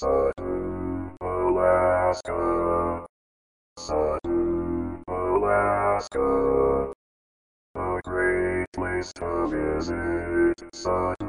Sutton, Alaska. Sutton, Alaska. A great place to visit. Sutton.